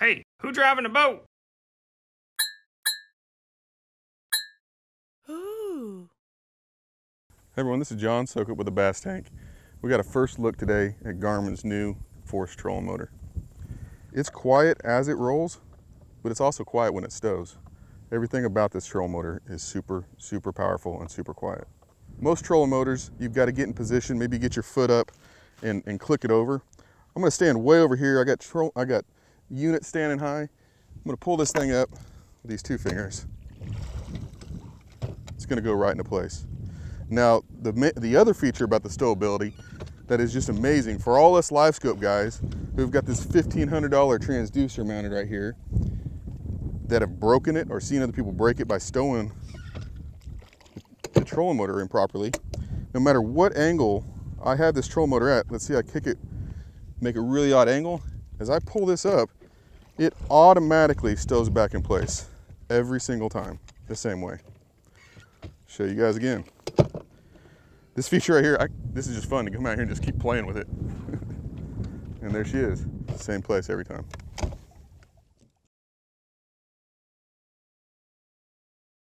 Hey, who driving the boat? Ooh. Hey everyone, this is John Sokup with the Bass Tank. We got a first look today at Garmin's new force trolling motor. It's quiet as it rolls, but it's also quiet when it stows. Everything about this trolling motor is super, super powerful and super quiet. Most trolling motors, you've got to get in position, maybe get your foot up and, and click it over. I'm gonna stand way over here. I got I got unit standing high. I'm gonna pull this thing up with these two fingers. It's gonna go right into place. Now, the, the other feature about the stowability that is just amazing for all us LiveScope guys who've got this $1,500 transducer mounted right here that have broken it or seen other people break it by stowing the trolling motor improperly. No matter what angle I have this troll motor at, let's see, I kick it, make a really odd angle. As I pull this up, it automatically stows back in place every single time, the same way. Show you guys again. This feature right here, I, this is just fun to come out here and just keep playing with it. and there she is, same place every time.